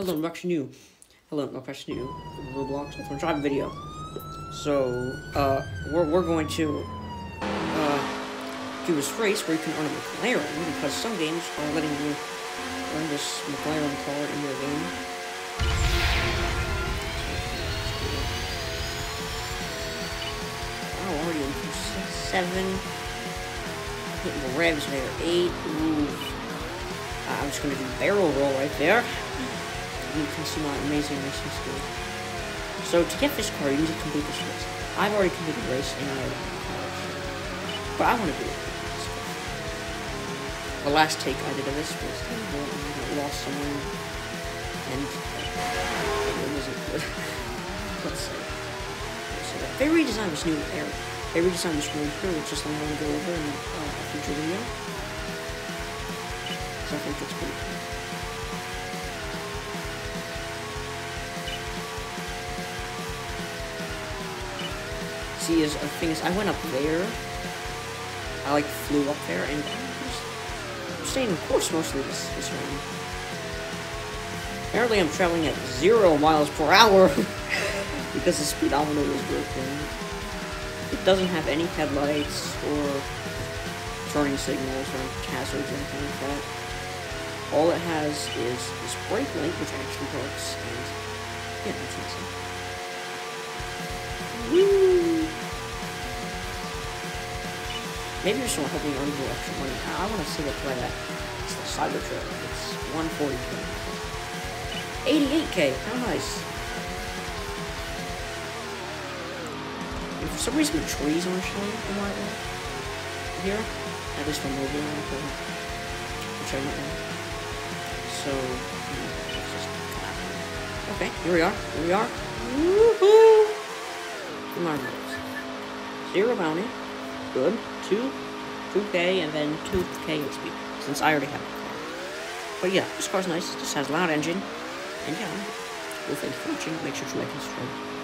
Hello, I'm Rush New. Hello, I'm Rush New. Roblox with drive video. So, uh, we're, we're going to, uh, do this race where you can earn a McLaren, because some games are letting you earn this McLaren car in your game. Oh, already in seven. Hitting the revs there, eight. Ooh. I'm just gonna do barrel roll right there. You can see my amazing racing skill. So to get this car, you need to complete this race. I've already completed the race, and I but I want to do it. The last take I did of this was I lost someone, and it wasn't good. Let's see. So they redesigned this new area. They redesigned this room here, which is something I want to go over in uh, a future video. So I think it's pretty cool. Is the thing is, I went up there. I like flew up there, and I'm staying in course mostly this this round. Apparently, I'm traveling at zero miles per hour because the speedometer is broken. It doesn't have any headlights or turning signals or hazards or anything like that. All it has is this brake light, which actually works, and yeah, that's awesome. Maybe this will help me earn more extra money. I, I want to see what's right at. It's the Cybertruck. It's 140k. 88k. How nice. And for some reason, the trees aren't showing in my way. Here, at least from moving on, which I might know. So, okay. Here we are. Here we are. Woohoo! Guys. Zero bounty. Good. Two, 2k, and then 2k XP, since I already have car. But yeah, this car's nice. It just has a loud engine. And yeah, well, thanks for watching. Make sure to like and subscribe.